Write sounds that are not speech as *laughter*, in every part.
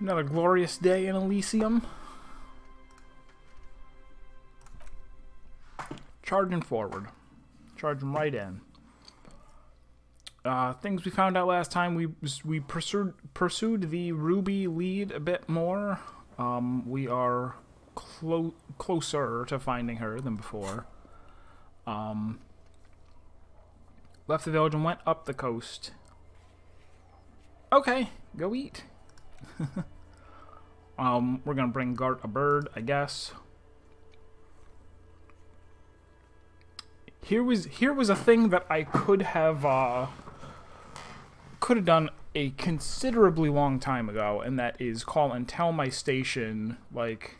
Another glorious day in Elysium. Charging forward. Charging right in. Uh, things we found out last time, we we pursued pursued the Ruby lead a bit more. Um, we are clo closer to finding her than before. Um, left the village and went up the coast. Okay, go eat. *laughs* um, we're gonna bring Garte a bird, I guess. Here was here was a thing that I could have uh, could have done a considerably long time ago, and that is call and tell my station like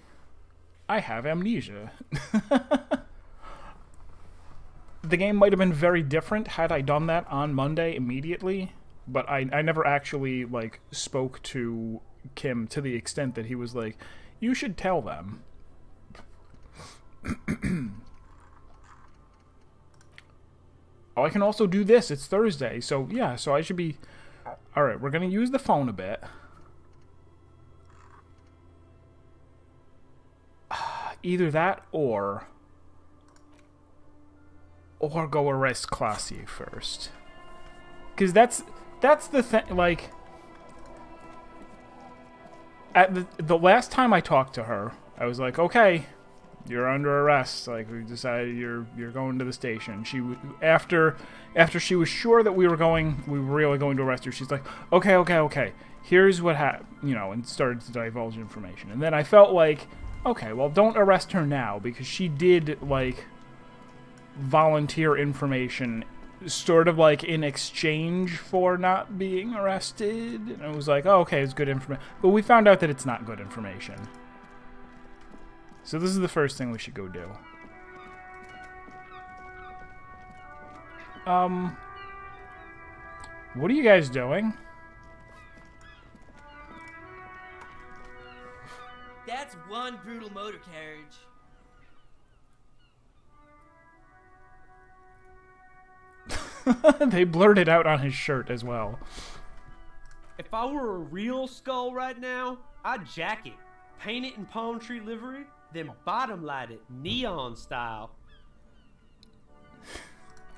I have amnesia. *laughs* the game might have been very different had I done that on Monday immediately, but I, I never actually like spoke to Kim to the extent that he was like, "You should tell them." *clears throat* oh, I can also do this. It's Thursday, so yeah. So I should be. All right, we're gonna use the phone a bit. *sighs* Either that or or go arrest Klaasje first. Because that's that's the thing. Like at the the last time I talked to her, I was like, okay, you're under arrest. Like we decided you're you're going to the station. She after after she was sure that we were going, we were really going to arrest her. She's like, okay, okay, okay. Here's what happened, you know, and started to divulge information. And then I felt like, okay, well, don't arrest her now because she did like volunteer information sort of like in exchange for not being arrested. And it was like, oh, okay, it's good information. But we found out that it's not good information. So this is the first thing we should go do. Um, what are you guys doing? That's one brutal motor carriage. *laughs* they blurted out on his shirt as well. If I were a real skull right now, I'd jack it, paint it in palm tree livery, then bottom light it neon style.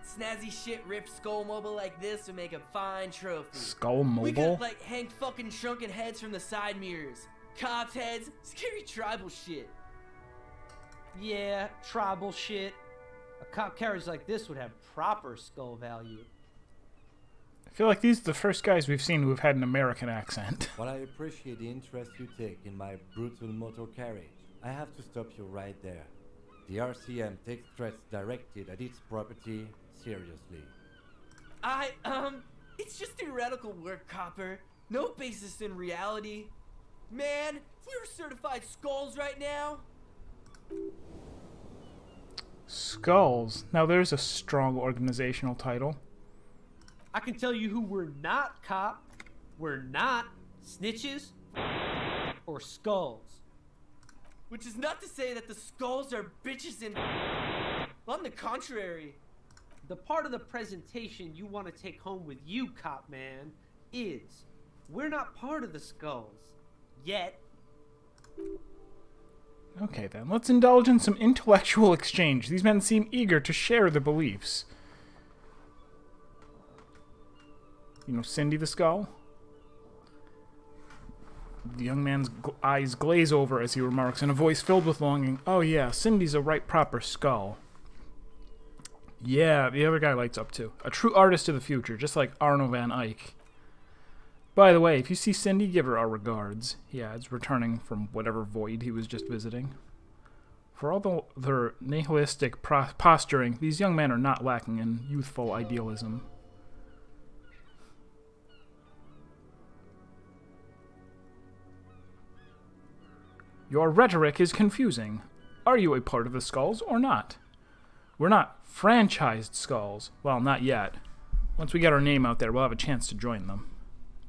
Snazzy shit ripped skull mobile like this would make a fine trophy. Skull mobile? We could like hang fucking shrunken heads from the side mirrors. Cops heads, scary tribal shit. Yeah, tribal shit. A cop carriage like this would have proper skull value. I feel like these are the first guys we've seen who've had an American accent. *laughs* While I appreciate the interest you take in my brutal motor carriage, I have to stop you right there. The RCM takes threats directed at its property seriously. I, um, it's just theoretical work, Copper. No basis in reality. Man, if we were certified skulls right now. Skulls. Now there's a strong organizational title. I can tell you who we're not, cop. We're not snitches or skulls. Which is not to say that the skulls are bitches and. On the contrary. The part of the presentation you want to take home with you, cop man, is we're not part of the skulls. Yet. Okay then, let's indulge in some intellectual exchange. These men seem eager to share their beliefs. You know, Cindy the Skull? The young man's gl eyes glaze over as he remarks in a voice filled with longing, Oh yeah, Cindy's a right proper skull. Yeah, the other guy lights up too. A true artist of the future, just like Arno van Eyck. By the way, if you see Cindy, give her our regards. He adds, returning from whatever void he was just visiting. For all the, their nihilistic posturing, these young men are not lacking in youthful idealism. Your rhetoric is confusing. Are you a part of the Skulls or not? We're not franchised Skulls. Well, not yet. Once we get our name out there, we'll have a chance to join them.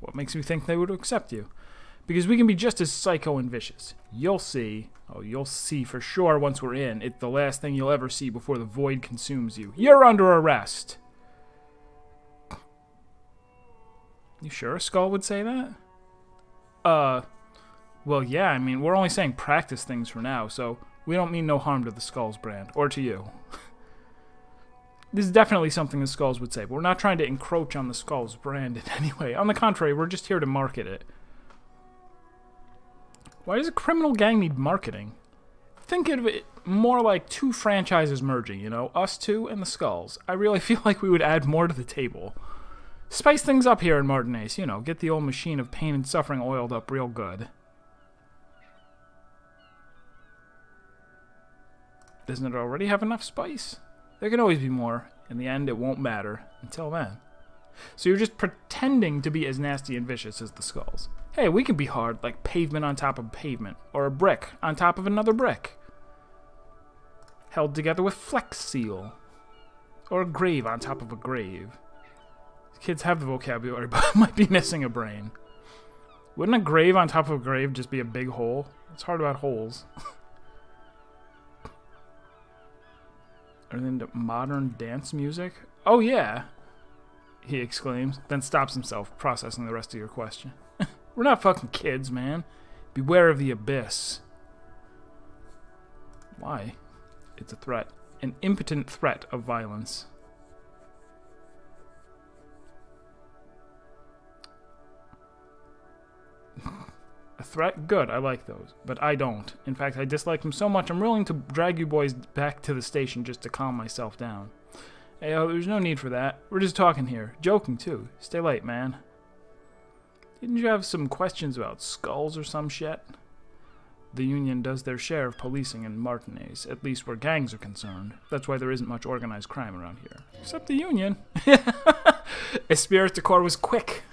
What makes me think they would accept you? Because we can be just as psycho and vicious. You'll see. Oh, you'll see for sure once we're in. It's the last thing you'll ever see before the void consumes you. You're under arrest. You sure a skull would say that? Uh, Well, yeah, I mean, we're only saying practice things for now, so we don't mean no harm to the Skulls brand, or to you. *laughs* this is definitely something the Skulls would say, but we're not trying to encroach on the Skulls brand *laughs* in any way. On the contrary, we're just here to market it. Why does a criminal gang need marketing? Think of it more like two franchises merging, you know, us two and the Skulls. I really *laughs* feel like we would add more to the table. Spice things up here in Martinaise, you know, get the old machine of pain and suffering oiled up real good. Doesn't it already have enough spice? There can always be more. In the end, it won't matter. Until then. So you're just pretending to be as nasty and vicious as the skulls. Hey, we can be hard, like pavement on top of pavement, or a brick on top of another brick. Held together with flex seal. Or a grave on top of a grave. Kids have the vocabulary, *laughs* but might be missing a brain. Wouldn't a grave on top of a grave just be a big hole? It's hard about holes. *laughs* Are they into modern dance music? Oh yeah, he exclaims, then stops himself, processing the rest of your question. *laughs* We're not fucking kids, man. Beware of the abyss. Why? It's a threat. An impotent threat of violence. A threat? Good, I like those. But I don't. In fact, I dislike them so much I'm willing to drag you boys back to the station just to calm myself down. Hey, oh, there's no need for that. We're just talking here. Joking, too. Stay late, man. Didn't you have some questions about skulls or some shit? The Union does their share of policing in Martinaise, at least where gangs are concerned. That's why there isn't much organized crime around here. Except the Union. *laughs* Esprit de Corps was quick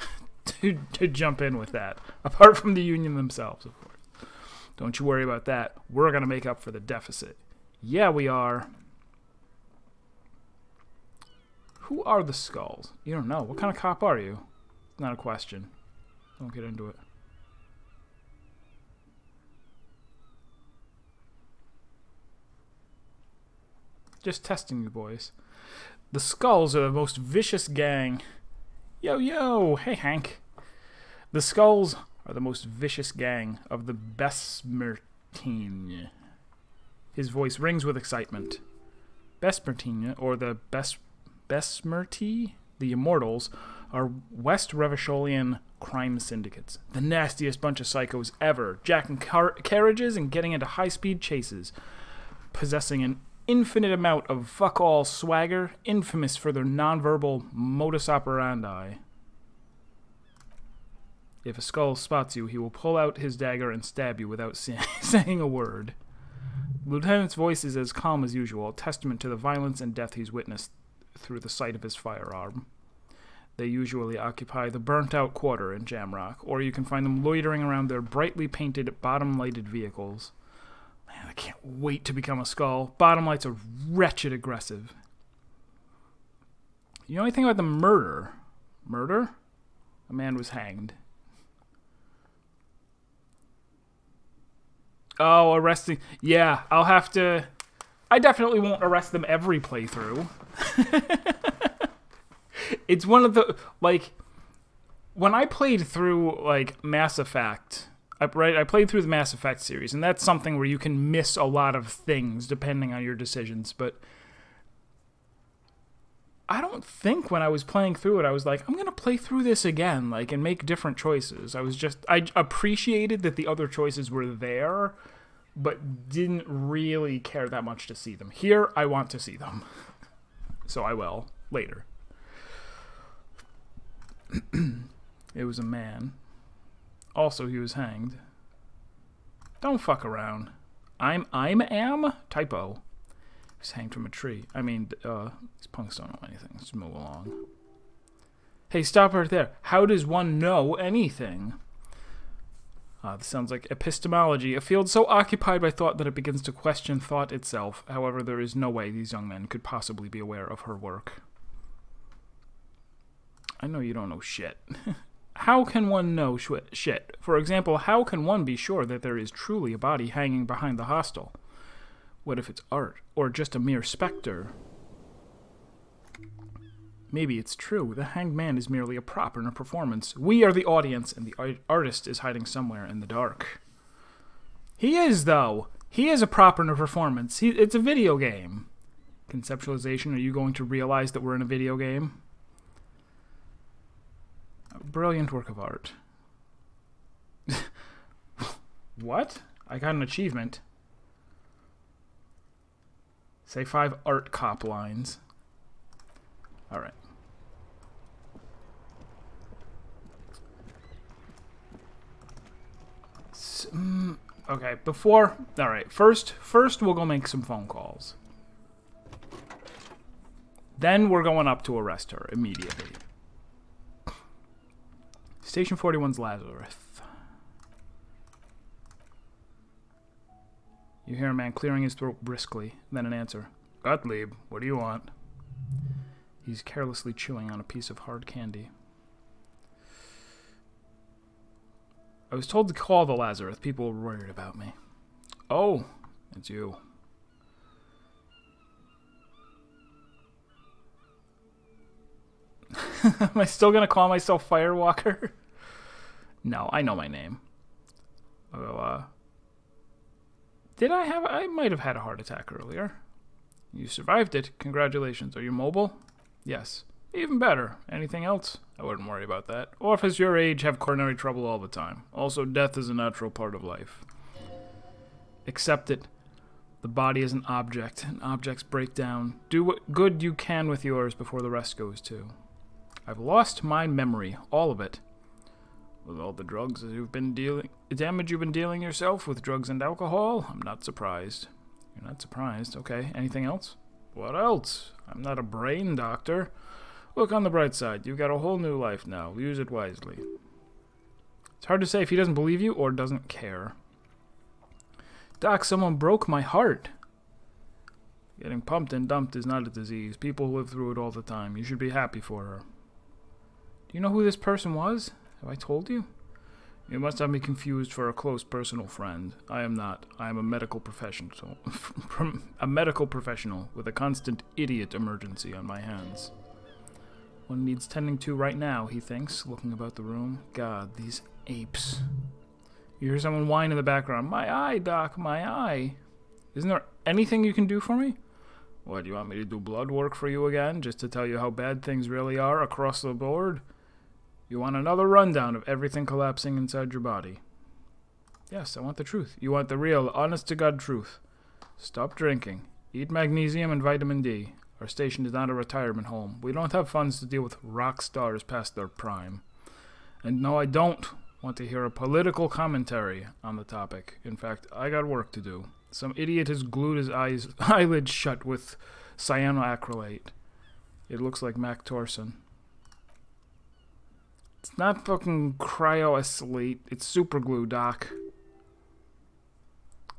to, to jump in with that. Apart from the Union themselves, of course. Don't you worry about that. We're going to make up for the deficit. Yeah, we are. Who are the skulls? You don't know. What kind of cop are you? Not a question. Don't get into it. Just testing you boys. The Skulls are the most vicious gang. Yo, yo! Hey, Hank. The Skulls are the most vicious gang of the Besmertine. His voice rings with excitement. Besmertine, or the Bes Besmerti, the Immortals, are West Revacholian crime syndicates. The nastiest bunch of psychos ever, jacking car carriages and getting into high speed chases, possessing an infinite amount of fuck all swagger, infamous for their nonverbal modus operandi. If a skull spots you, he will pull out his dagger and stab you without say *laughs* saying a word. Lieutenant's voice is as calm as usual, a testament to the violence and death he's witnessed through the sight of his firearm. They usually occupy the burnt out quarter in Jamrock, or you can find them loitering around their brightly painted, bottom lighted vehicles. Man, I can't wait to become a skull. Bottom lights are wretched aggressive. You know anything about the murder? Murder? A man was hanged. Oh, arresting. Yeah, I'll have to. I definitely won't arrest them every playthrough. *laughs* it's one of the like when I played through like Mass Effect, I, right? I played through the Mass Effect series, and that's something where you can miss a lot of things depending on your decisions. But I don't think when I was playing through it, I was like, I'm gonna play through this again, like, and make different choices. I was just, I appreciated that the other choices were there, but didn't really care that much to see them. Here, I want to see them, *laughs* so I will later. *clears throat* it was a man. Also, he was hanged. Don't fuck around. I'm I'm am typo. He's hanged from a tree. I mean, uh, these punks don't know anything. Let's move along. Hey, stop right there. How does one know anything? Uh, this sounds like epistemology, a field so occupied by thought that it begins to question thought itself. However, there is no way these young men could possibly be aware of her work. I know you don't know shit. *laughs* how can one know sh shit? For example, how can one be sure that there is truly a body hanging behind the hostel? What if it's art, or just a mere specter? Maybe it's true. The hanged man is merely a prop in a performance. We are the audience, and the art artist is hiding somewhere in the dark. He is, though. He is a prop in a performance. He, it's a video game. Conceptualization, are you going to realize that we're in a video game? Brilliant work of art. *laughs* what? I got an achievement. Say five art cop lines. Alright. Mm, okay, before... Alright, first, first we'll go make some phone calls. Then we're going up to arrest her immediately. Station 41's Lazarus. You hear a man clearing his throat briskly, then an answer. Gottlieb, what do you want? He's carelessly chewing on a piece of hard candy. I was told to call the Lazarus. People were worried about me. Oh, it's you. *laughs* Am I still going to call myself Firewalker? *laughs* no, I know my name. Although, uh, did I have, I might have had a heart attack earlier. You survived it. Congratulations. Are you mobile? Yes. Even better. Anything else? I wouldn't worry about that. Orphans your age have coronary trouble all the time. Also, death is a natural part of life. Accept it. The body is an object, and objects break down. Do what good you can with yours before the rest goes too. I've lost my memory, all of it. With all the drugs you've been dealing, the damage you've been dealing yourself with drugs and alcohol, I'm not surprised. You're not surprised. Okay, anything else? What else? I'm not a brain doctor. Look on the bright side. You've got a whole new life now. Use it wisely. It's hard to say if he doesn't believe you or doesn't care. Doc, someone broke my heart. Getting pumped and dumped is not a disease. People live through it all the time. You should be happy for her. Do you know who this person was? Have I told you? You must have me confused for a close personal friend. I am not. I am a medical professional. *laughs* a medical professional with a constant idiot emergency on my hands. One needs tending to right now, he thinks, looking about the room. God, these apes. You hear someone whine in the background. My eye, Doc, my eye. Isn't there anything you can do for me? What, do you want me to do blood work for you again, just to tell you how bad things really are across the board? You want another rundown of everything collapsing inside your body. Yes, I want the truth. You want the real, honest-to-God truth. Stop drinking. Eat magnesium and vitamin D. Our station is not a retirement home. We don't have funds to deal with rock stars past their prime. And no, I don't want to hear a political commentary on the topic. In fact, I got work to do. Some idiot has glued his eyes, *laughs* eyelids shut with cyanoacrylate. It looks like Mack Torson. It's not fucking cryoacrylate. It's super glue, Doc.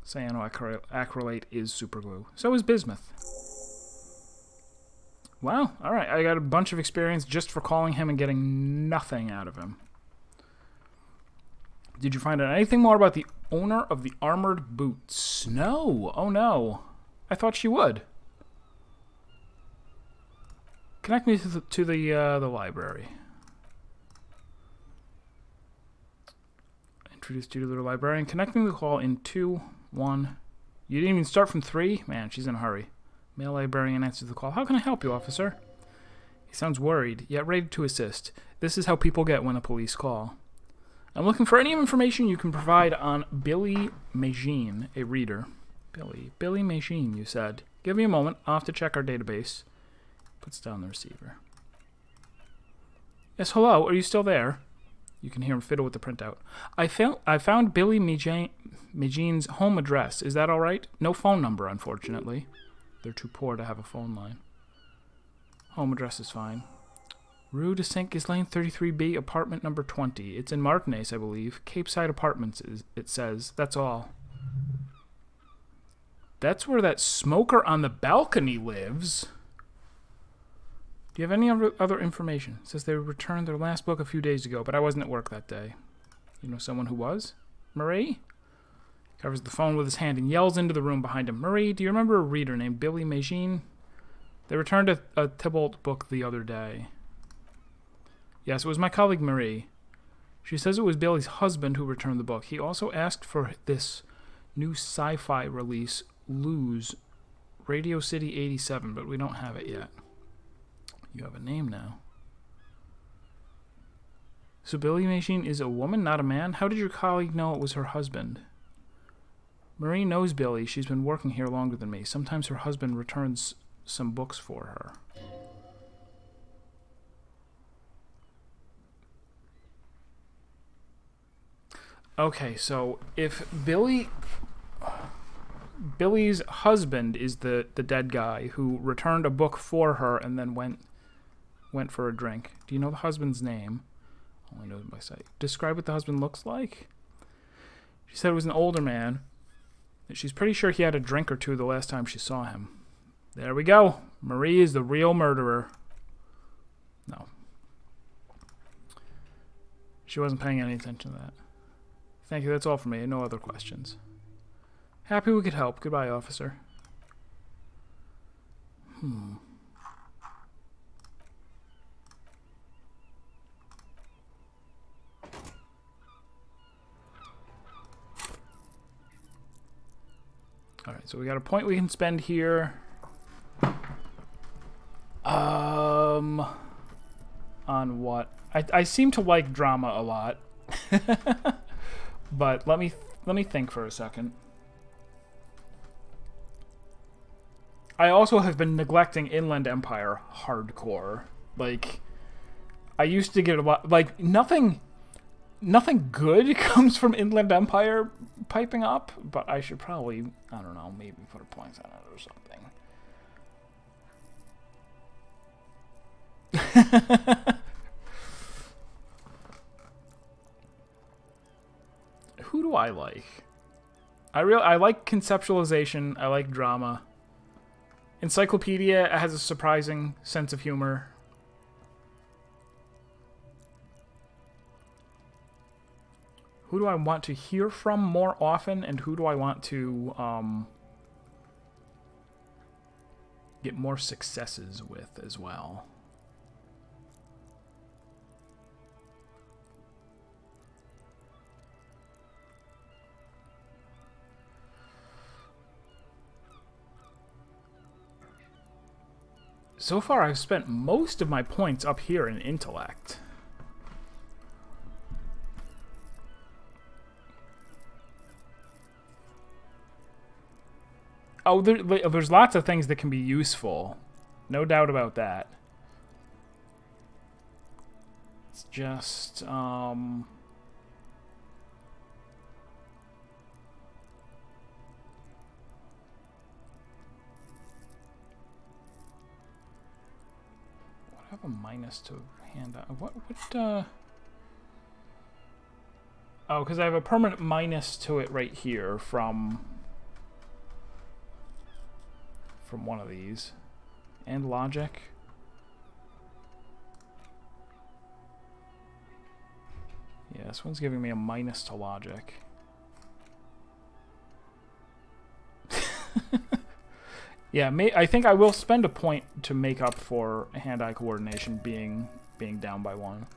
Cyanoacrylate is super glue. So is bismuth. Wow, alright. I got a bunch of experience just for calling him and getting nothing out of him. Did you find out anything more about the owner of the armored boots? No. Oh no. I thought she would. Connect me to the, to the, uh, the library. Introduced you to the librarian. Connecting the call in two, one. You didn't even start from three? Man, she's in a hurry. Male librarian answers the call. How can I help you, officer? He sounds worried, yet ready to assist. This is how people get when a police call. I'm looking for any information you can provide on Billie Mejean, a reader. Billy. Billie Mejean, you said. Give me a moment. I'll have to check our database. Puts down the receiver. Yes, hello. Are you still there? You can hear him fiddle with the printout. I found I found Billie Mejean's home address. Is that all right? No phone number, unfortunately. They're too poor to have a phone line. Home address is fine. Rue de Saint Ghislain, 33B, apartment number 20. It's in Martinaise, I believe. Capeside Apartments, it says. That's all. That's where that smoker on the balcony lives. Do you have any other information? It says they returned their last book a few days ago, but I wasn't at work that day. You know someone who was? Marie? Covers the phone with his hand and yells into the room behind him. Marie, do you remember a reader named Billie Mejean? They returned a, a Tybalt book the other day. Yes, it was my colleague Marie. She says it was Billy's husband who returned the book. He also asked for this new sci-fi release, Lose, Radio City 87, but we don't have it yet. You have a name now. So Billie Mejean is a woman, not a man? How did your colleague know it was her husband? Marie knows Billy. She's been working here longer than me. Sometimes her husband returns some books for her. Okay, so if Billy Billy's husband is the the dead guy who returned a book for her and then went went for a drink. Do you know the husband's name? Only knows by sight. Describe what the husband looks like. She said it was an older man. She's pretty sure he had a drink or two the last time she saw him. There we go. Marie is the real murderer. No. She wasn't paying any attention to that. Thank you. That's all for me. No other questions. Happy we could help. Goodbye, officer. Hmm. Alright, so we got a point we can spend here. Um, on what? I, I seem to like drama a lot. *laughs* but let me let me think for a second. I also have been neglecting Inland Empire hardcore. Like I used to get a lot like nothing nothing good *laughs* comes from Inland Empire piping up, but I should probably I don't know, maybe put a point on it or something. *laughs* Who do I like? I real I like conceptualization. I like drama. Encyclopedia has a surprising sense of humor. Who do I want to hear from more often, and who do I want to um, get more successes with as well? So far, I've spent most of my points up here in intellect. Oh, there, there's lots of things that can be useful. No doubt about that. It's just, um... What have a minus to hand out. What, what, uh... Oh, because I have a permanent minus to it right here from... From one of these. And logic. Yeah, this one's giving me a minus to logic. *laughs* Yeah, may, I think I will spend a point to make up for hand-eye coordination being being down by one.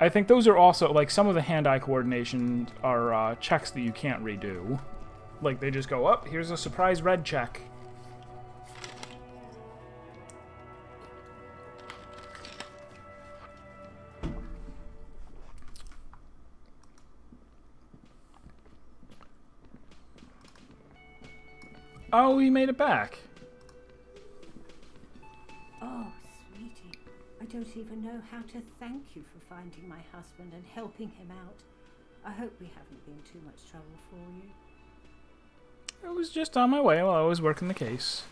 I think those are also, like, some of the hand-eye coordination are uh, checks that you can't redo. Like, they just go, up, oh, here's a surprise red check. Oh, he made it back. Oh, sweetie. I don't even know how to thank you for finding my husband and helping him out. I hope we haven't been too much trouble for you. I was just on my way while I was working the case.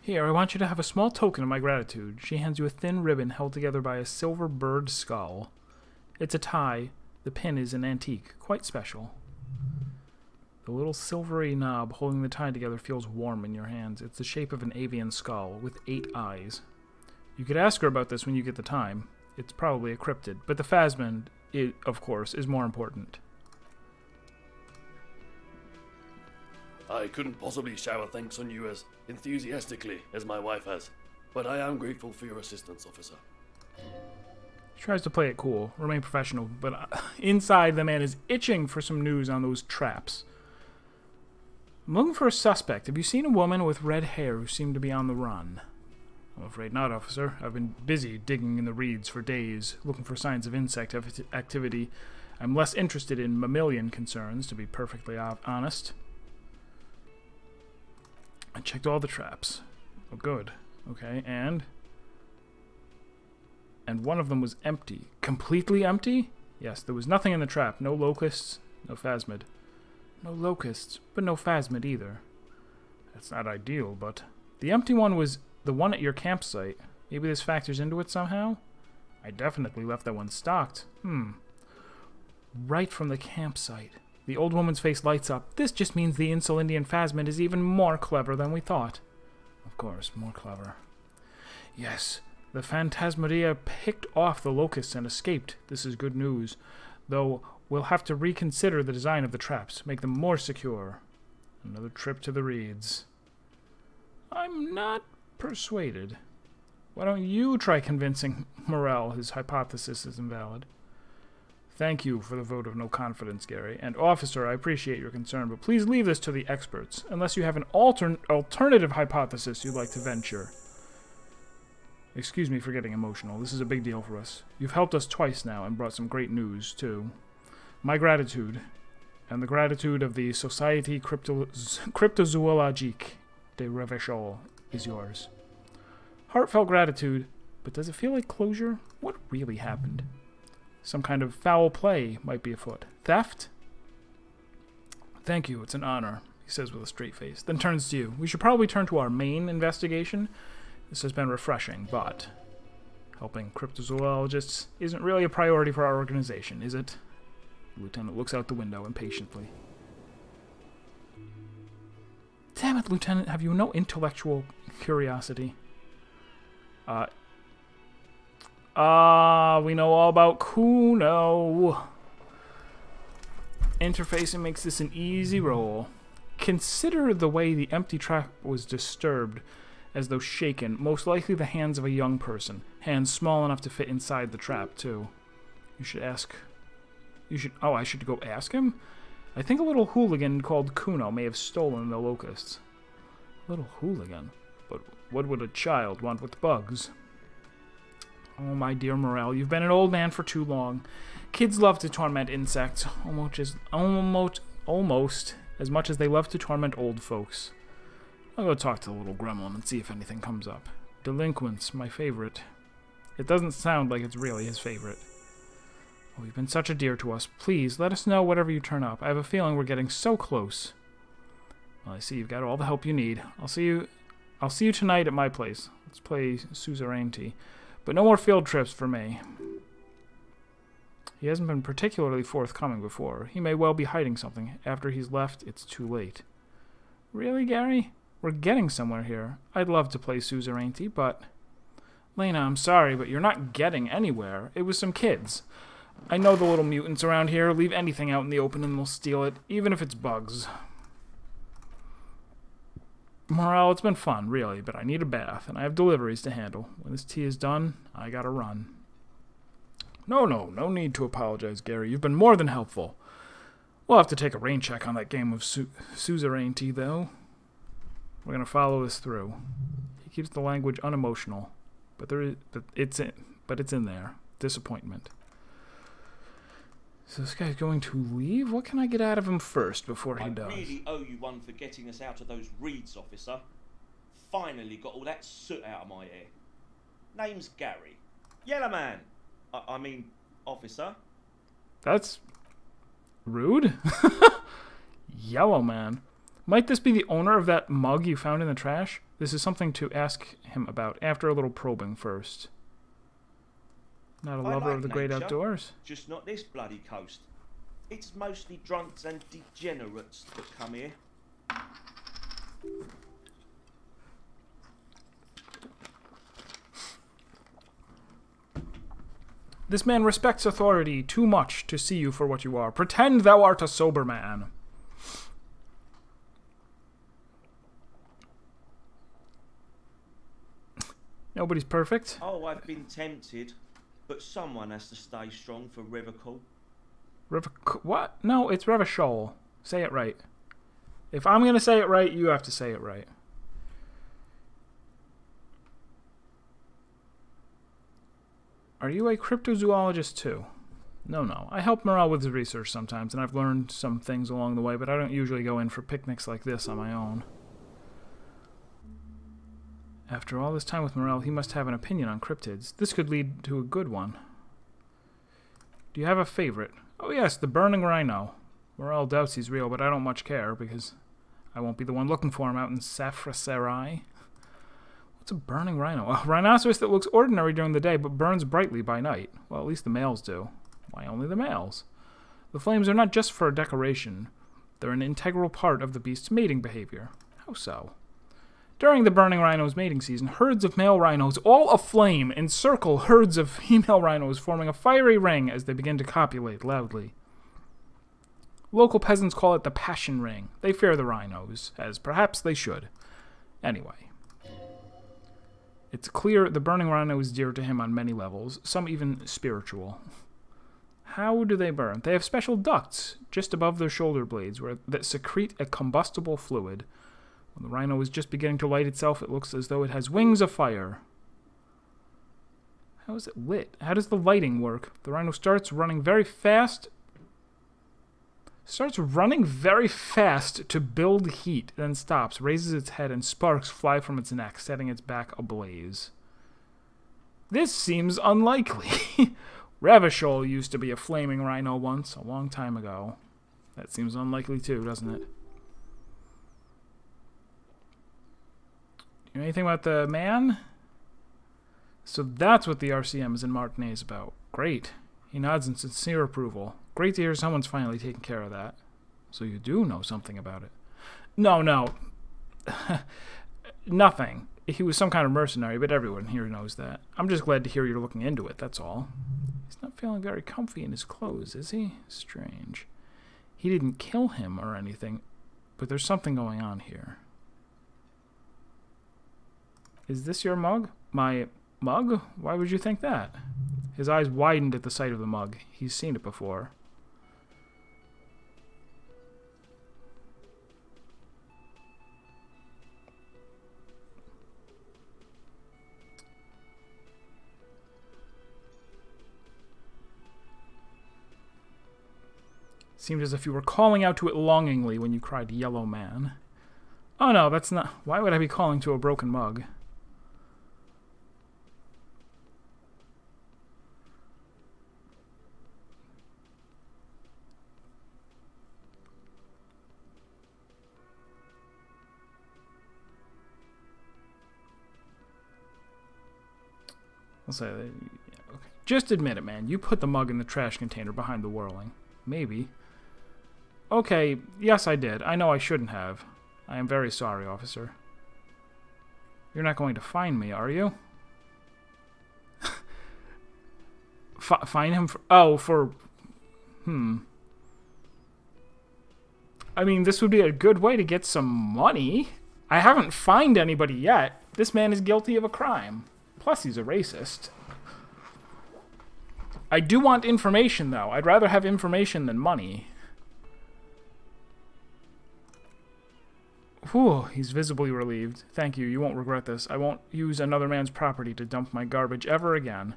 Here, I want you to have a small token of my gratitude. She hands you a thin ribbon held together by a silver bird skull. It's a tie. The pin is an antique, quite special. The little silvery knob holding the tie together feels warm in your hands. It's the shape of an avian skull with eight eyes. You could ask her about this when you get the time. It's probably a cryptid, but the phasmid, it, of course, is more important. I couldn't possibly shower thanks on you as enthusiastically as my wife has, but I am grateful for your assistance, officer. She tries to play it cool, remain professional, but uh, *laughs* inside the man is itching for some news on those traps. I'm looking for a suspect. Have you seen a woman with red hair who seemed to be on the run? I'm afraid not, officer. I've been busy digging in the reeds for days, looking for signs of insect activity. I'm less interested in mammalian concerns, to be perfectly honest. I checked all the traps. Oh, good. Okay, and and one of them was empty. Completely empty? Yes, there was nothing in the trap. No locusts, no phasmid. No locusts, but no phasmid either. That's not ideal, but the empty one was the one at your campsite. Maybe this factors into it somehow? I definitely left that one stocked. Hmm. Right from the campsite. The old woman's face lights up. This just means the Insulindian phasmid is even more clever than we thought. Of course, more clever. Yes, the Phantasmadia picked off the locusts and escaped. This is good news. Though we'll have to reconsider the design of the traps, make them more secure. Another trip to the reeds. I'm not persuaded. Why don't you try convincing Morell his hypothesis is invalid? Thank you for the vote of no confidence, Gary. And officer, I appreciate your concern, but please leave this to the experts, unless you have an altern alternative hypothesis you'd like to venture. Excuse me for getting emotional. This is a big deal for us. You've helped us twice now and brought some great news, too. My gratitude, and the gratitude of the Société Crypto Cryptozoologique de Revachol, is yours. Heartfelt gratitude, but does it feel like closure? What really happened? Some kind of foul play might be afoot. Theft? Thank you, it's an honor, he says with a straight face. Then turns to you. We should probably turn to our main investigation. This has been refreshing, but helping cryptozoologists isn't really a priority for our organization, is it? Lieutenant looks out the window impatiently. Damn it, Lieutenant, have you no intellectual curiosity? Uh, Ah, we know all about Kuno. Interfacing makes this an easy roll. Consider the way the empty trap was disturbed, as though shaken, most likely the hands of a young person. Hands small enough to fit inside the trap, too. You should ask. You should. Oh, I should go ask him? I think a little hooligan called Kuno may have stolen the locusts. A Little hooligan? But what would a child want with bugs? Oh, my dear Morell, you've been an old man for too long. Kids love to torment insects, almost as, almost, almost as much as they love to torment old folks. I'll go talk to the little gremlin and see if anything comes up. Delinquents, my favorite. It doesn't sound like it's really his favorite. Oh, you've been such a dear to us. Please, let us know whatever you turn up. I have a feeling we're getting so close. Well, I see you've got all the help you need. I'll see you I'll see you tonight at my place. Let's play Suzerainty. But no more field trips for me. He hasn't been particularly forthcoming before. He may well be hiding something. After he's left, it's too late. Really, Gary? We're getting somewhere here. I'd love to play Suzerainty, but... Lena, I'm sorry, but you're not getting anywhere. It was some kids. I know the little mutants around here leave anything out in the open and they'll steal it, even if it's bugs. Morell, it's been fun, really, but I need a bath, and I have deliveries to handle. When this tea is done, I gotta run. No, no, no need to apologize, Gary. You've been more than helpful. We'll have to take a rain check on that game of su suzerainty, though. We're gonna follow this through. He keeps the language unemotional, but there is, but it's in, but it's in there. Disappointment. So this guy's going to leave? What can I get out of him first before he I does? really owe you one for getting us out of those reeds, officer. Finally got all that soot out of my hair. Name's Gary. Yellow man. I, I mean, officer. That's rude. *laughs* Yellow man. Might this be the owner of that mug you found in the trash? This is something to ask him about after a little probing first. Not a lover like of the great outdoors? Just not this bloody coast. It's mostly drunks and degenerates that come here. This man respects authority too much to see you for what you are. Pretend thou art a sober man. *laughs* Nobody's perfect. Oh, I've been tempted. But someone has to stay strong for Revachol. River. What? No, it's Revachol. Say it right. If I'm gonna say it right, you have to say it right. Are you a cryptozoologist too? No, no. I help Morell with his research sometimes, and I've learned some things along the way, but I don't usually go in for picnics like this on my own. After all this time with Morell, he must have an opinion on cryptids. This could lead to a good one. Do you have a favorite? Oh yes, the burning rhino. Morell doubts he's real, but I don't much care, because I won't be the one looking for him out in Safre What's a burning rhino? A rhinoceros that looks ordinary during the day, but burns brightly by night. Well, at least the males do. Why only the males? The flames are not just for decoration. They're an integral part of the beast's mating behavior. How so? During the burning rhino's mating season, herds of male rhinos, all aflame, encircle herds of *laughs* female rhinos, forming a fiery ring as they begin to copulate loudly. Local peasants call it the passion ring. They fear the rhinos, as perhaps they should. Anyway. It's clear the burning rhino is dear to him on many levels, some even spiritual. How do they burn? They have special ducts just above their shoulder blades where, that secrete a combustible fluid when the rhino is just beginning to light itself, it looks as though it has wings of fire. How is it lit? How does the lighting work? The rhino starts running very fast. Starts running very fast to build heat, then stops, raises its head, and sparks fly from its neck, setting its back ablaze. This seems unlikely. *laughs* Ravishol used to be a flaming rhino once, a long time ago. That seems unlikely too, doesn't it? You know anything about the man? So that's what the RCM is in Martinaise about. Great. He nods in sincere approval. Great to hear someone's finally taking care of that. So you do know something about it. No, no. *laughs* Nothing. He was some kind of mercenary, but everyone here knows that. I'm just glad to hear you're looking into it, that's all. He's not feeling very comfy in his clothes, is he? Strange. He didn't kill him or anything, but there's something going on here. Is this your mug? My mug? Why would you think that? His eyes widened at the sight of the mug. He's seen it before. Seemed as if you were calling out to it longingly when you cried Yellow Man. Oh no, that's not... Why would I be calling to a broken mug? I'll say, okay. Just admit it, man. You put the mug in the trash container behind the whirling. Maybe. Okay, yes, I did. I know I shouldn't have. I am very sorry, officer. You're not going to find me, are you? *laughs* F find him for... Oh, for... Hmm. I mean, this would be a good way to get some money. I haven't fined anybody yet. This man is guilty of a crime. Plus, he's a racist. I do want information, though. I'd rather have information than money. Whew, he's visibly relieved. Thank you, you won't regret this. I won't use another man's property to dump my garbage ever again.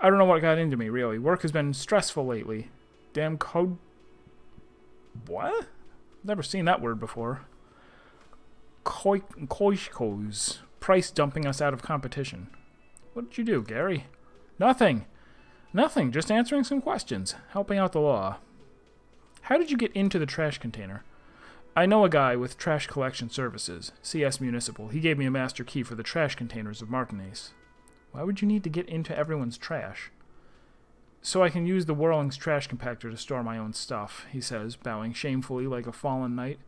I don't know what got into me, really. Work has been stressful lately. Damn code... What? Never seen that word before. Koishkos price dumping us out of competition. What did you do, Gary? Nothing. Nothing, just answering some questions, helping out the law. How did you get into the trash container? I know a guy with trash collection services, CS Municipal. He gave me a master key for the trash containers of Martinaise. Why would you need to get into everyone's trash? So I can use the Whirling's trash compactor to store my own stuff, he says, bowing shamefully like a fallen knight.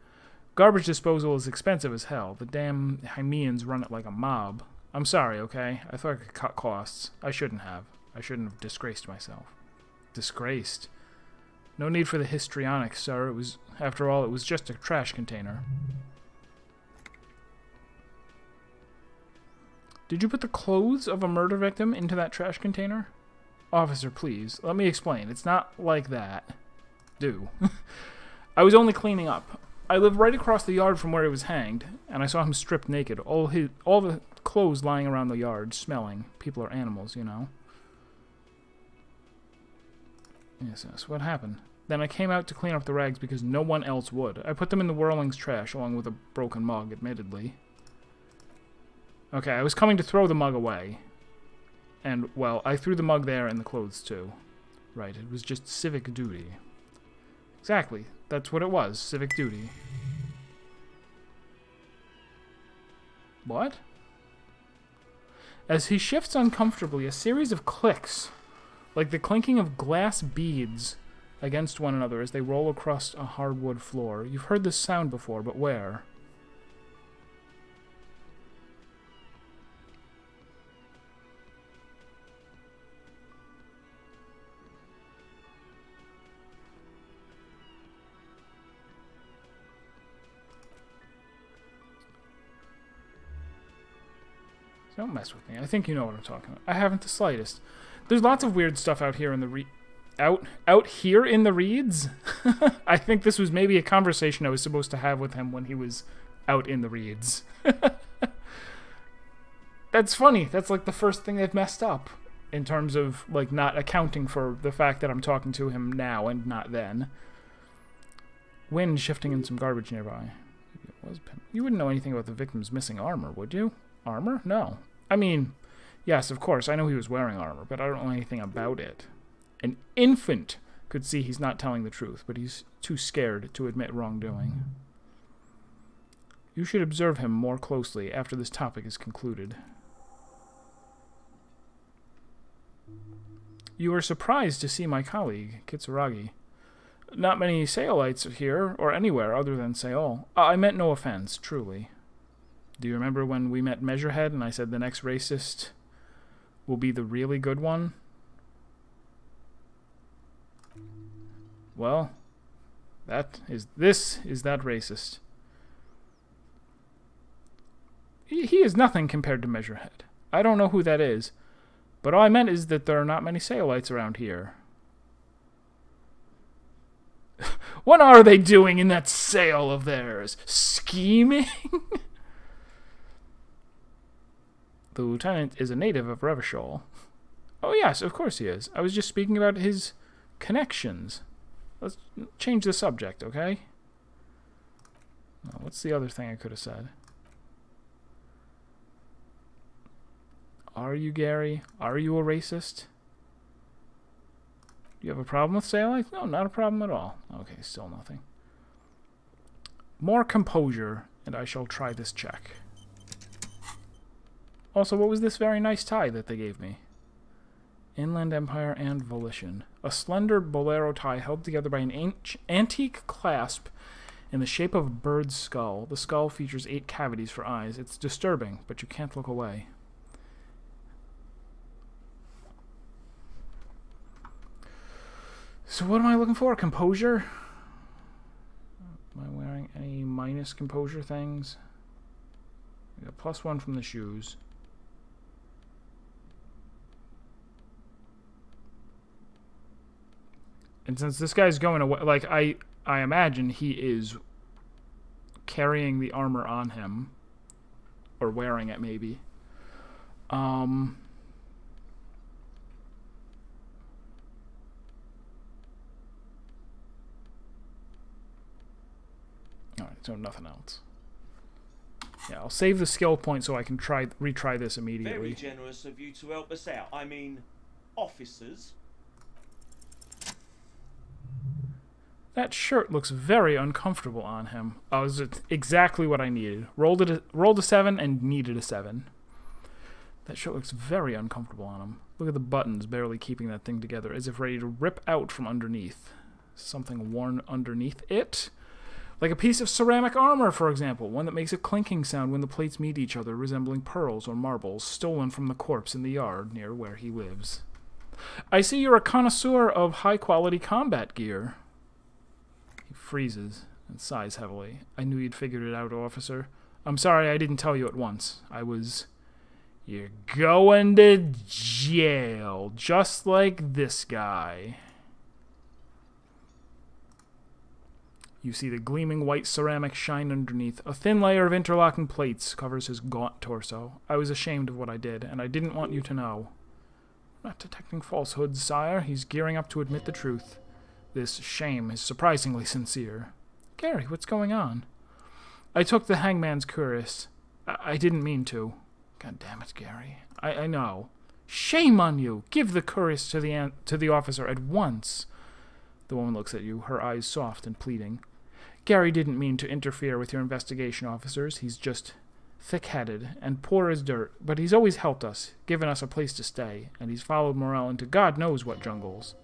Garbage disposal is expensive as hell. The damn Hymeans run it like a mob. I'm sorry, okay? I thought I could cut costs. I shouldn't have. I shouldn't have disgraced myself. Disgraced? No need for the histrionics, sir. It was, after all, it was just a trash container. Did you put the clothes of a murder victim into that trash container? Officer, please, let me explain. It's not like that. Do. *laughs* I was only cleaning up. I live right across the yard from where he was hanged, and I saw him stripped naked. All his, all the clothes lying around the yard, smelling. People are animals, you know. Yes, yes. What happened? Then I came out to clean up the rags because no one else would. I put them in the whirling's trash along with a broken mug, admittedly. Okay, I was coming to throw the mug away. And, well, I threw the mug there and the clothes too. Right, it was just civic duty. Exactly. That's what it was. Civic duty. What? As he shifts uncomfortably, a series of clicks, like the clinking of glass beads, against one another as they roll across a hardwood floor. You've heard this sound before, but where? Mess with me. I think you know what I'm talking about. I haven't the slightest. There's lots of weird stuff out here in the re out out here in the reeds. *laughs* I think this was maybe a conversation I was supposed to have with him when he was out in the reeds. *laughs* That's funny. That's like the first thing they've messed up in terms of like not accounting for the fact that I'm talking to him now and not then. Wind shifting in some garbage nearby. You wouldn't know anything about the victim's missing armor, would you? Armor? No. I mean, yes, of course, I know he was wearing armor, but I don't know anything about it. An infant could see he's not telling the truth, but he's too scared to admit wrongdoing. You should observe him more closely after this topic is concluded. You are surprised to see my colleague, Kitsuragi. Not many Seolites here, or anywhere other than Seol. Uh, I meant no offense, truly. Do you remember when we met Measurehead and I said the next racist will be the really good one? Well, that is this is that racist. He, he is nothing compared to Measurehead. I don't know who that is, but all I meant is that there are not many Seolites around here. *laughs* what are they doing in that sail of theirs? Scheming? *laughs* the lieutenant is a native of Revachol. Oh yes, of course he is. I was just speaking about his connections. Let's change the subject, okay? what's the other thing I could have said? Are you Gary? Are you a racist? Do you have a problem with Seolites? No, not a problem at all. Okay, still nothing. More composure, and I shall try this check. Also, what was this very nice tie that they gave me? Inland Empire and Volition. A slender bolero tie held together by an antique clasp in the shape of a bird's skull. The skull features eight cavities for eyes. It's disturbing, but you can't look away. So what am I looking for? Composure? Am I wearing any minus composure things? Plus one from the shoes. And since this guy's going away, like I, I imagine he is carrying the armor on him, or wearing it maybe. Um. Alright, so nothing else. Yeah, I'll save the skill point so I can try retry this immediately. Very generous of you to help us out. I mean, officers That shirt looks very uncomfortable on him. Oh, was exactly what I needed. Rolled it, rolled a seven and needed a seven. That shirt looks very uncomfortable on him. Look at the buttons barely keeping that thing together, as if ready to rip out from underneath. Something worn underneath it. Like a piece of ceramic armor, for example, one that makes a clinking sound when the plates meet each other, resembling pearls or marbles, stolen from the corpse in the yard near where he lives. I see you're a connoisseur of high quality combat gear freezes and sighs heavily. I knew you'd figured it out, officer. I'm sorry I didn't tell you at once. I was You're going to jail, just like this guy. You see the gleaming white ceramic shine underneath. A thin layer of interlocking plates covers his gaunt torso. I was ashamed of what I did, and I didn't want you to know. Not detecting falsehoods, sire. He's gearing up to admit the truth. This shame is surprisingly sincere. Gary, what's going on? I took the hangman's cuirass. I, I didn't mean to. God damn it, Gary. I, I know. Shame on you! Give the cuirass to the to the officer at once. The woman looks at you, her eyes soft and pleading. Gary didn't mean to interfere with your investigation officers. He's just thick-headed and poor as dirt, but he's always helped us, given us a place to stay, and he's followed Morell into God knows what jungles.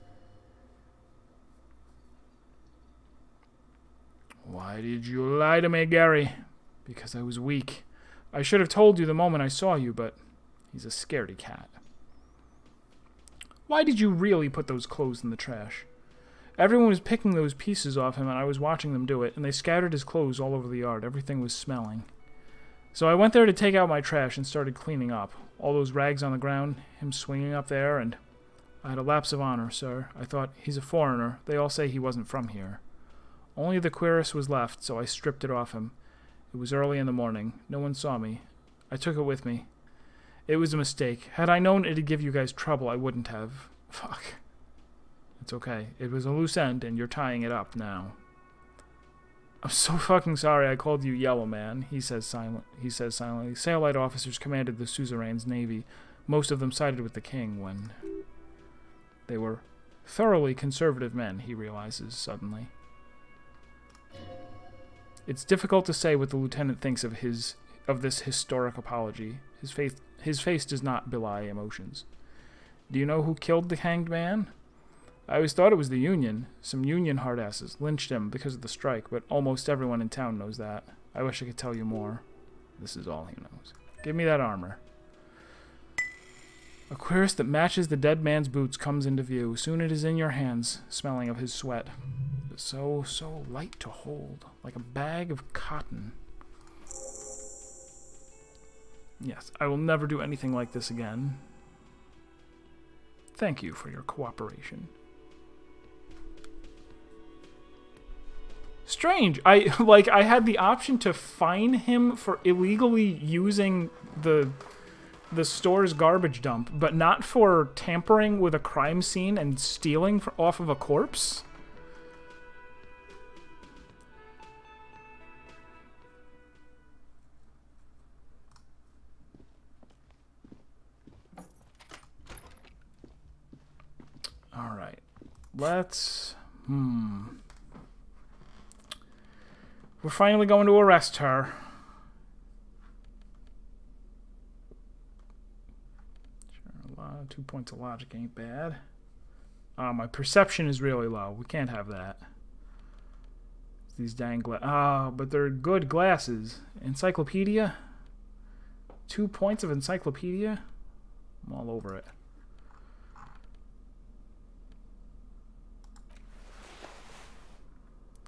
Why did you lie to me, Gary? Because I was weak. I should have told you the moment I saw you, but he's a scaredy cat. Why did you really put those clothes in the trash? Everyone was picking those pieces off him, and I was watching them do it, and they scattered his clothes all over the yard. Everything was smelling. So I went there to take out my trash and started cleaning up. All those rags on the ground, him swinging up there, and I had a lapse of honor, sir. I thought, he's a foreigner. They all say he wasn't from here. Only the cuirass was left, so I stripped it off him. It was early in the morning. No one saw me. I took it with me. It was a mistake. Had I known it'd give you guys trouble, I wouldn't have. *laughs* Fuck. It's okay. It was a loose end, and you're tying it up now. I'm so fucking sorry I called you Yellow Man, he says silent he says silently. Seolite officers commanded the suzerain's navy. Most of them sided with the king when they were thoroughly conservative men, he realizes suddenly. It's difficult to say what the lieutenant thinks of his of this historic apology. His face his face does not belie emotions. Do you know who killed the hanged man? I always thought it was the Union. Some Union hardasses lynched him because of the strike, but almost everyone in town knows that. I wish I could tell you more. This is all he knows. Give me that armor. A cuirass that matches the dead man's boots comes into view. Soon it is in your hands, smelling of his sweat. So, so light to hold, like a bag of cotton. Yes, I will never do anything like this again. Thank you for your cooperation. Strange. I *laughs* like I had the option to fine him for illegally using the the store's garbage dump, but not for tampering with a crime scene and stealing fr- off of a corpse. All right. Let's hmm we're finally going to arrest her. Sure, a lot, two points of logic ain't bad. Uh, my perception is really low. We can't have that. These dang gla- Ah, but they're good glasses. Encyclopedia? Two points of encyclopedia? I'm all over it.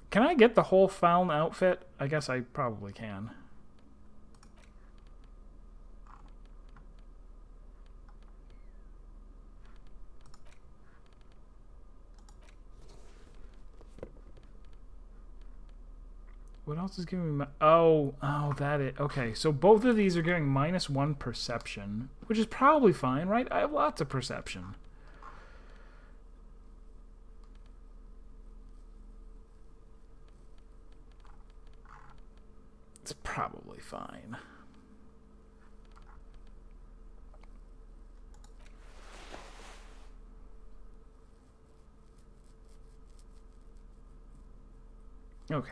Can I get the whole Faln outfit? I guess I probably can. What else is giving me? Oh, oh, that it. Okay, so both of these are giving minus one perception, which is probably fine, right? I have lots of perception. It's probably fine. Okay.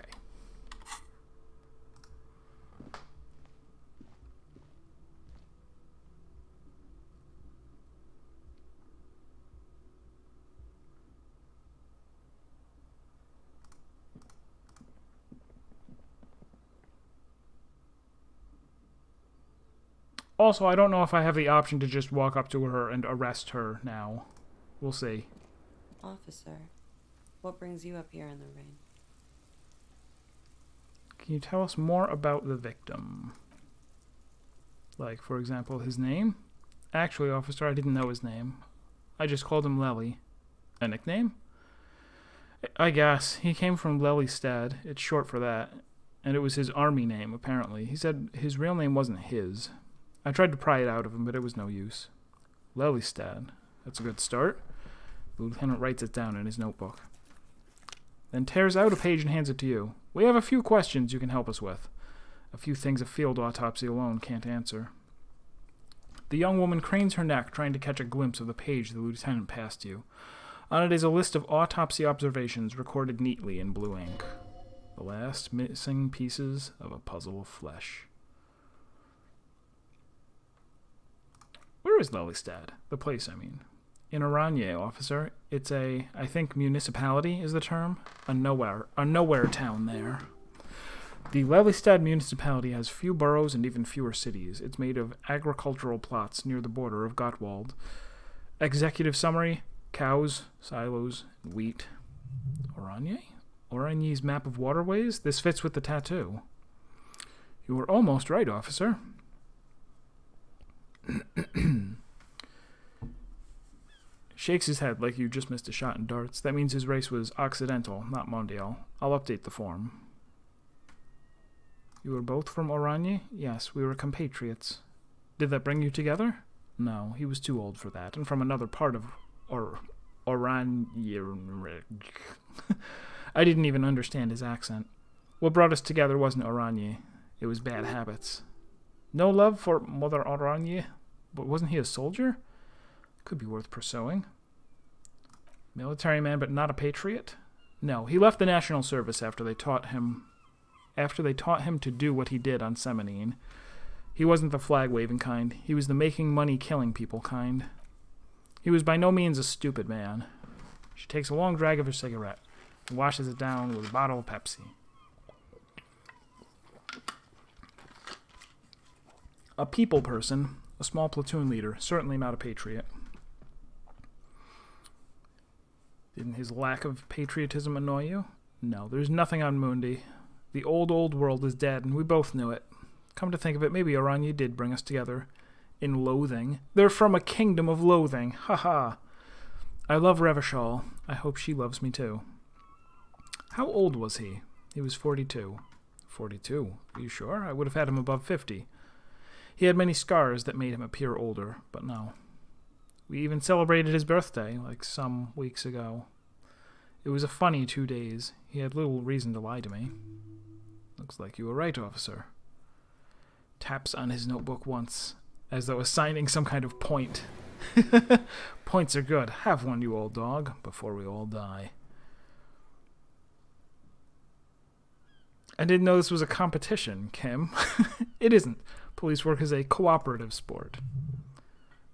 Also, I don't know if I have the option to just walk up to her and arrest her now. We'll see. Officer, what brings you up here in the rain? Can you tell us more about the victim? Like, for example, his name? Actually, officer, I didn't know his name. I just called him Lely. A nickname? I guess. He came from Lelystad. It's short for that. And it was his army name, apparently. He said his real name wasn't his. I tried to pry it out of him, but it was no use. Lelystad. That's a good start. The lieutenant writes it down in his notebook. Then tears out a page and hands it to you. We have a few questions you can help us with. A few things a field autopsy alone can't answer. The young woman cranes her neck, trying to catch a glimpse of the page the lieutenant passed you. On it is a list of autopsy observations recorded neatly in blue ink. The last missing pieces of a puzzle of flesh. Where is Lelystad? The place, I mean. In Oranje, officer. It's a, I think, municipality is the term. A nowhere, a nowhere town there. The Lelystad municipality has few boroughs and even fewer cities. It's made of agricultural plots near the border of Gottwald. Executive summary cows, silos, and wheat. Oranje? Oranje's map of waterways? This fits with the tattoo. You were almost right, officer. *clears throat* Shakes his head like you just missed a shot in darts. That means his race was Occidental, not Mondial. I'll update the form. You were both from Oranje? Yes, we were compatriots. Did that bring you together? No, he was too old for that, and from another part of or Oranje. *laughs* I didn't even understand his accent. What brought us together wasn't Oranje. It was bad habits. No love for Mother Oranje? But wasn't he a soldier? Could be worth pursuing. Military man, but not a patriot? No, he left the national service after they taught him after they taught him to do what he did on Semenine. He wasn't the flag waving kind. He was the making money killing people kind. He was by no means a stupid man. She takes a long drag of her cigarette and washes it down with a bottle of Pepsi. A people person, a small platoon leader, certainly not a patriot. Didn't his lack of patriotism annoy you? No, there's nothing on Mundi. The old, old world is dead, and we both knew it. Come to think of it, maybe Oranje did bring us together. In loathing. They're from a kingdom of loathing. Ha ha. I love Revachol. I hope she loves me too. How old was he? He was 42. 42? Are you sure? I would have had him above 50. He had many scars that made him appear older, but no. We even celebrated his birthday, like some weeks ago. It was a funny two days. He had little reason to lie to me. Looks like you were right, officer. Taps on his notebook once, as though assigning some kind of point. *laughs* Points are good. Have one, you old dog, before we all die. I didn't know this was a competition, Kim. *laughs* it isn't. Police work is a cooperative sport.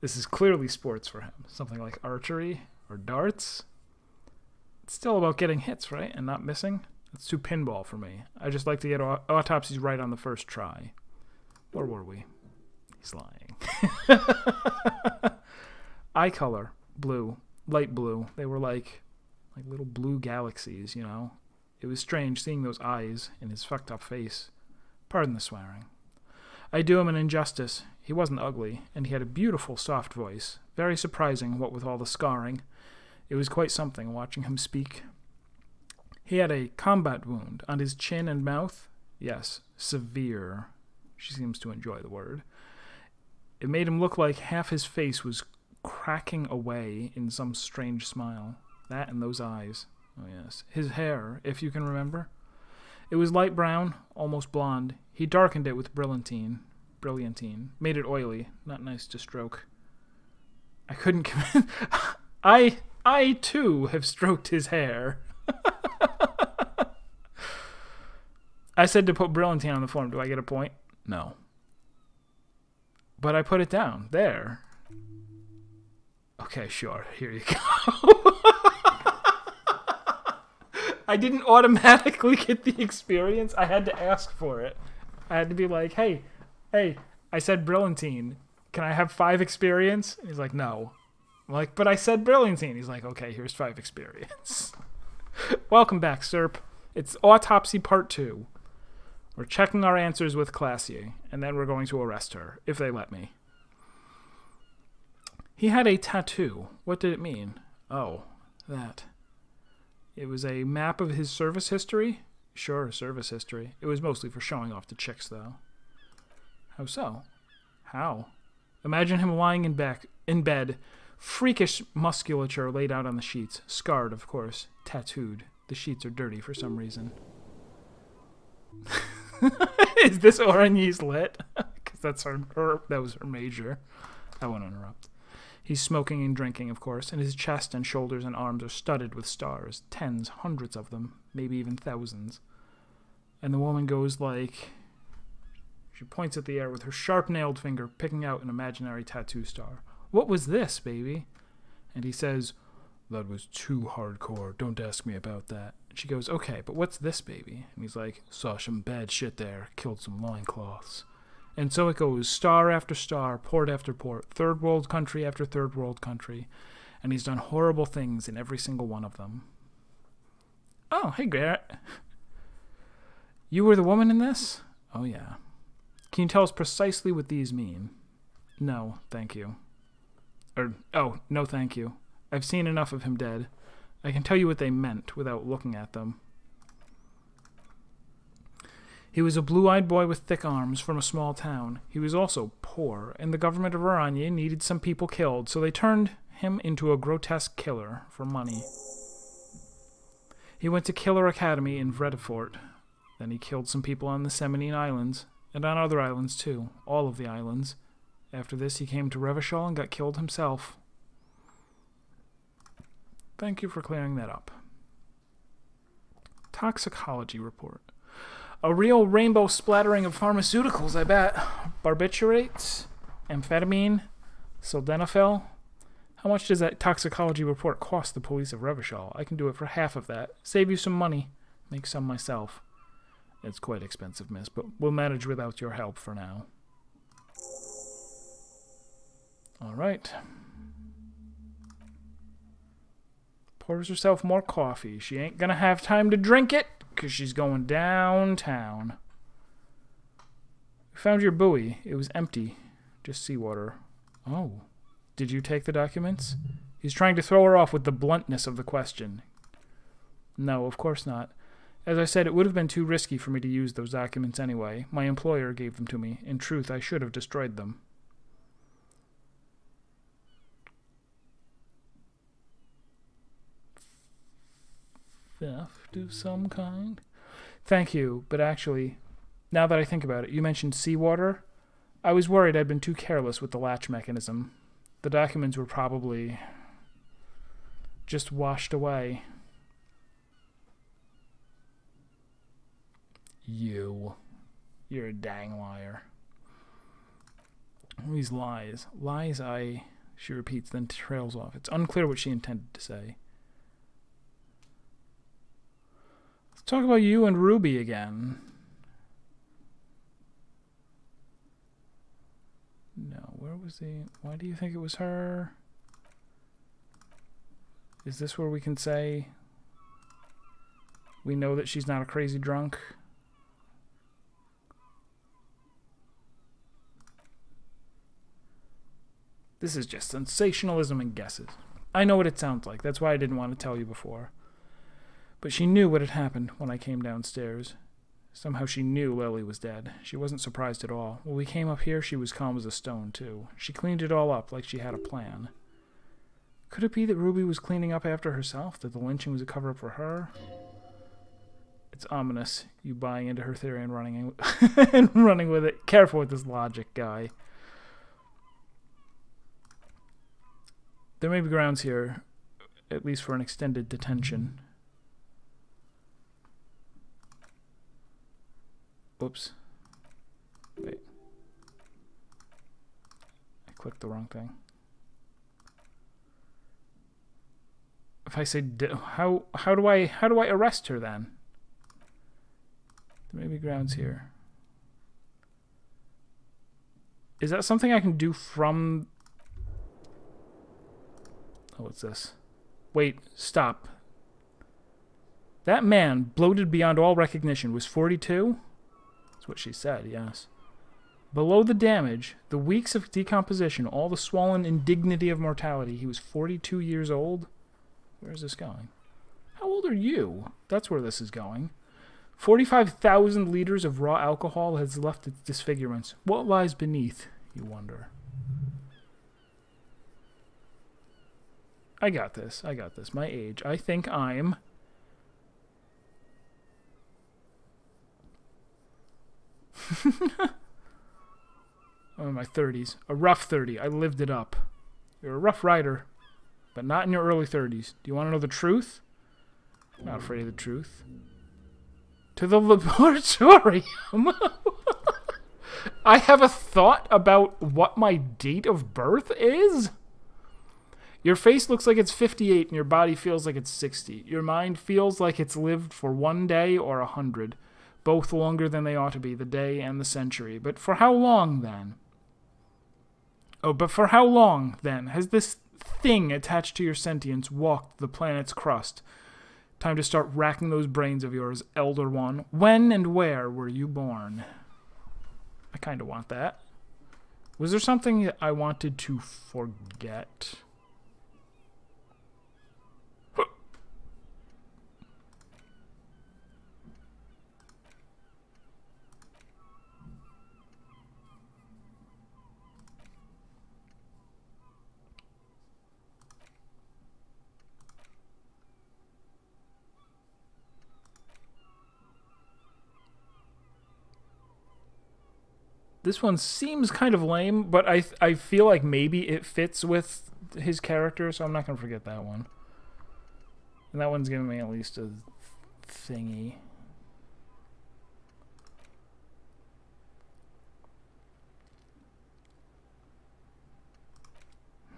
This is clearly sports for him. Something like archery or darts. It's still about getting hits, right? And not missing. It's too pinball for me. I just like to get autopsies right on the first try. Where were we? He's lying. *laughs* Eye color, blue, light blue. They were like like little blue galaxies, you know. It was strange seeing those eyes in his fucked up face. Pardon the swearing. I do him an injustice. He wasn't ugly, and he had a beautiful, soft voice. Very surprising, what with all the scarring. It was quite something watching him speak. He had a combat wound on his chin and mouth. Yes, severe. She seems to enjoy the word. It made him look like half his face was cracking away in some strange smile. That and those eyes. Oh, yes. His hair, if you can remember. It was light brown, almost blonde. He darkened it with brillantine, Brilliantine. Made it oily, not nice to stroke. I couldn't. *laughs* I, I too have stroked his hair. *laughs* I said to put brillantine on the form. Do I get a point? No. But I put it down. There. Okay, sure. Here you go. *laughs* I didn't automatically *laughs* get the experience. I had to ask for it. I had to be like, hey, hey, I said brilliantine. Can I have five experience? And he's like, no. I'm like, but I said brilliantine. He's like, okay, here's five experience. *laughs* Welcome back, Serp. It's autopsy part two. We're checking our answers with Klaasje, and then we're going to arrest her, if they let me. He had a tattoo. What did it mean? Oh, that. It was a map of his service history? Sure, service history. It was mostly for showing off to chicks, though. How so? How? Imagine him lying in back in bed, freakish musculature laid out on the sheets, scarred, of course, tattooed. The sheets are dirty for some reason. *laughs* Is this Oranje's lit? *laughs* Because that's her, her. That was her major. I won't interrupt. He's smoking and drinking, of course, and his chest and shoulders and arms are studded with stars, tens, hundreds of them, maybe even thousands. And the woman goes like. She points at the air with her sharp nailed finger, picking out an imaginary tattoo star. What was this, baby? And he says, That was too hardcore. Don't ask me about that. And she goes, Okay, but what's this, baby? And he's like, Saw some bad shit there. Killed some loincloths. And so it goes, star after star, port after port, third world country after third world country. And he's done horrible things in every single one of them. Oh, hey, Garrett. You were the woman in this? Oh, yeah. Can you tell us precisely what these mean? No, thank you. Or, oh, no, thank you. I've seen enough of him dead. I can tell you what they meant without looking at them. He was a blue-eyed boy with thick arms from a small town. He was also poor, and the government of Oranje needed some people killed, so they turned him into a grotesque killer for money. He went to Killer Academy in Vredefort. Then he killed some people on the Semenine Islands, and on other islands too, all of the islands. After this, he came to Revachol and got killed himself. Thank you for clearing that up. Toxicology report. A real rainbow splattering of pharmaceuticals, I bet. Barbiturates, amphetamine, sildenafil. How much does that toxicology report cost the police of Revachol? I can do it for half of that. Save you some money. Make some myself. It's quite expensive, miss, but we'll manage without your help for now. All right. Pours herself more coffee. She ain't gonna have time to drink it because she's going downtown. Found your buoy. It was empty. Just seawater. Oh. Did you take the documents? He's trying to throw her off with the bluntness of the question. No, of course not. As I said, it would have been too risky for me to use those documents anyway. My employer gave them to me. In truth, I should have destroyed them. Theft of some kind? Thank you, but actually, now that I think about it, you mentioned seawater. I was worried I'd been too careless with the latch mechanism. The documents were probably just washed away. You. You're a dang liar. These lies. Lies I. She repeats, then trails off. It's unclear what she intended to say. Let's talk about you and Ruby again. No, where was the. Why do you think it was her? Is this where we can say we know that she's not a crazy drunk? This is just sensationalism and guesses. I know what it sounds like. That's why I didn't want to tell you before. But she knew what had happened when I came downstairs. Somehow she knew Lily was dead. She wasn't surprised at all. When we came up here, she was calm as a stone, too. She cleaned it all up like she had a plan. Could it be that Ruby was cleaning up after herself? That the lynching was a cover up for her? It's ominous, you buying into her theory and running *laughs* and running with it. Careful with this logic, guy. There may be grounds here, at least for an extended detention. Oops. Wait. I clicked the wrong thing. If I say how how do I how do I arrest her then? There may be grounds here. Is that something I can do from Oh, what's this? Wait, stop. That man, bloated beyond all recognition, was 42? What she said, yes. Below the damage, the weeks of decomposition, all the swollen indignity of mortality. He was 42 years old. Where's this going? How old are you? That's where this is going. 45,000 liters of raw alcohol has left its disfigurements. What lies beneath, you wonder? I got this. I got this. My age. I think I'm. In *laughs* oh, my 30s. A rough 30. I lived it up. You're a rough rider, but not in your early 30s. Do you want to know the truth? I'm not afraid of the truth. To the *laughs* laboratorium. *laughs* I have a thought about what my date of birth is. Your face looks like it's 58 and your body feels like it's 60. Your mind feels like it's lived for one day or a hundred, both longer than they ought to be, the day and the century. But for how long then? Oh, but for how long then has this thing attached to your sentience walked the planet's crust? Time to start racking those brains of yours, Elder One. When and where were you born? I kind of want that. Was there something that I wanted to forget? This one seems kind of lame, but I I feel like maybe it fits with his character, so I'm not gonna forget that one. And that one's giving me at least a thingy.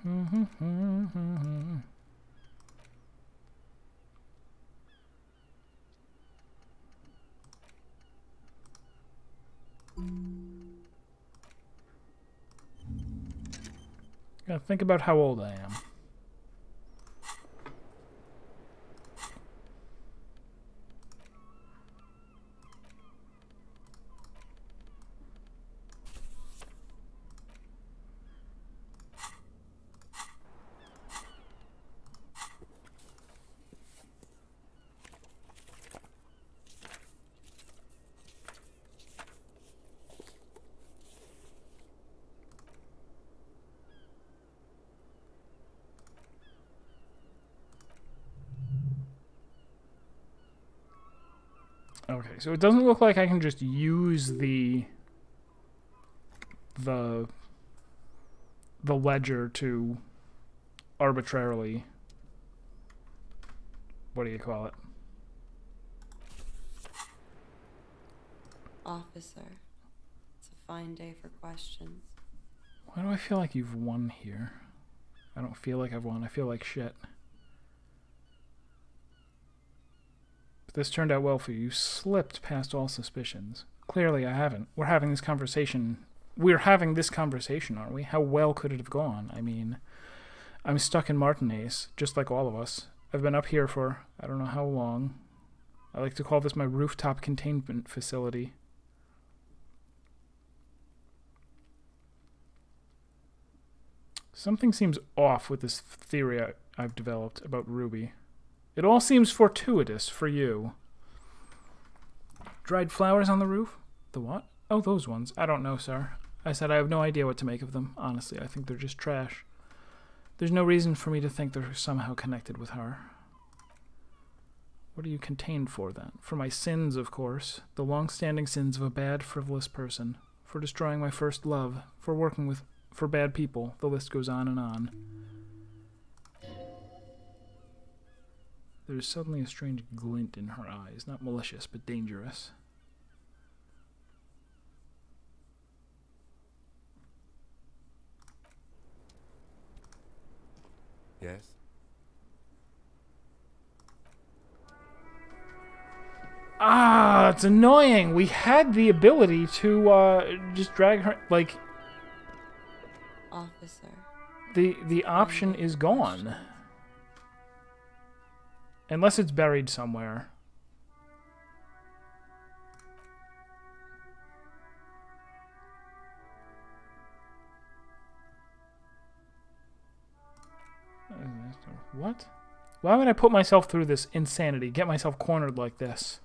*laughs* Gotta think about how old I am. Okay, so it doesn't look like I can just use the the the ledger to arbitrarily what do you call it? Officer, it's a fine day for questions. Why do I feel like you've won here? I don't feel like I've won. I feel like shit. But this turned out well for you. You slipped past all suspicions. Clearly, I haven't. We're having this conversation. We're having this conversation, aren't we? How well could it have gone? I mean, I'm stuck in Martinaise, just like all of us. I've been up here for I don't know how long. I like to call this my rooftop containment facility. Something seems off with this theory I, I've developed about Ruby. It all seems fortuitous for you. Dried flowers on the roof? The what? Oh, those ones. I don't know, sir. I said I have no idea what to make of them. Honestly, I think they're just trash. There's no reason for me to think they're somehow connected with her. What are you contained for, then? For my sins, of course. The long-standing sins of a bad, frivolous person. For destroying my first love. For working with... for bad people. The list goes on and on. There is suddenly a strange glint in her eyes, not malicious, but dangerous. Yes? Ah, it's annoying. We had the ability to uh, just drag her. Like Officer, the the option is gone, Unless it's buried somewhere. What? Why would I put myself through this insanity? Get myself cornered like this?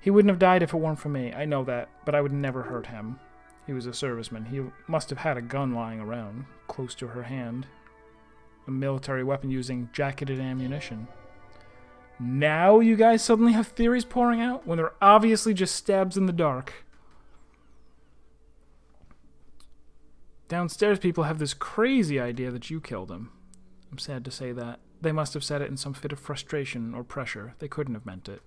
He wouldn't have died if it weren't for me. I know that, but I would never hurt him. He was a serviceman. He must have had a gun lying around, close to her hand. A military weapon using jacketed ammunition. Now you guys suddenly have theories pouring out when they're obviously just stabs in the dark. Downstairs, people have this crazy idea that you killed him. I'm sad to say that. They must have said it in some fit of frustration or pressure. They couldn't have meant it.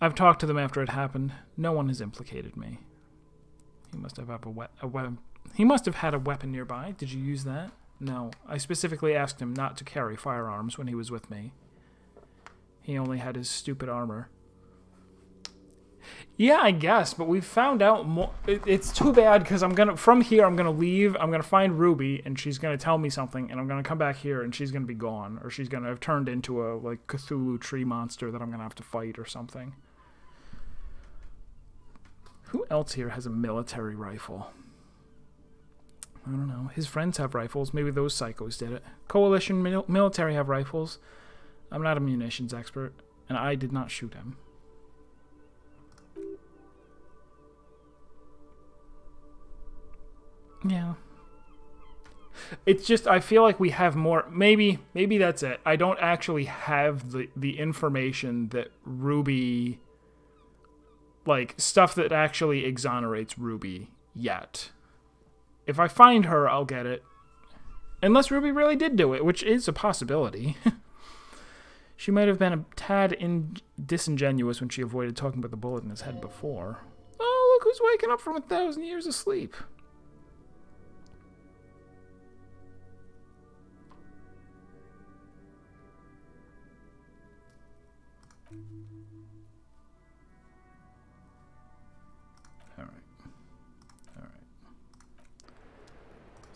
I've talked to them after it happened. No one has implicated me. He must have, have a, we- a weapon. He must have had a weapon nearby. Did you use that? No. I specifically asked him not to carry firearms when he was with me. He only had his stupid armor. Yeah, I guess, but we found out more. It, it's too bad because I'm gonna from here. I'm gonna leave. I'm gonna find Ruby, and she's gonna tell me something, and I'm gonna come back here, and she's gonna be gone, or she's gonna have turned into a like Cthulhu tree monster that I'm gonna have to fight or something. Who else here has a military rifle? I don't know. His friends have rifles. Maybe those psychos did it. Coalition mil- military have rifles. I'm not a munitions expert, and I did not shoot him. Yeah. It's just I feel like we have more maybe maybe that's it. I don't actually have the the information that Ruby like stuff that actually exonerates Ruby yet. If I find her, I'll get it. Unless Ruby really did do it, which is a possibility. *laughs* she might have been a tad in- disingenuous when she avoided talking about the bullet in his head before. Oh, look who's waking up from a thousand years of sleep.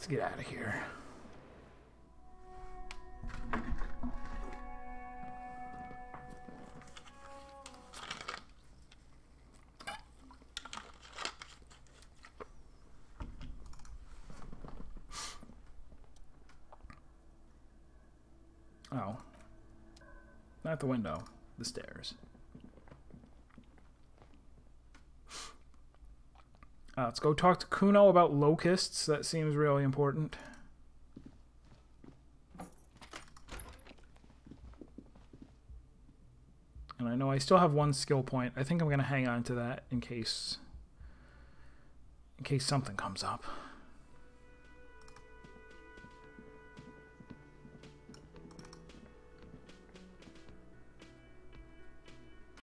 Let's get out of here. Oh. Not the window, the stairs. Uh, let's go talk to Kuno about locusts. That seems really important. And I know I still have one skill point. I think I'm going to hang on to that in case in case something comes up.